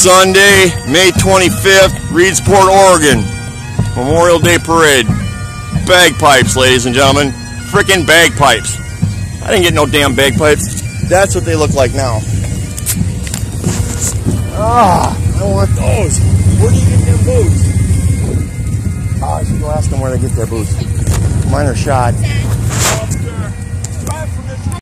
Sunday, May 25th, Reedsport, Oregon. Memorial Day Parade. Bagpipes, ladies and gentlemen. Frickin' bagpipes. I didn't get no damn bagpipes. That's what they look like now. Ah, I want those. Where do you get their boots? Oh, I should go ask them where they get their boots. Mine are shot.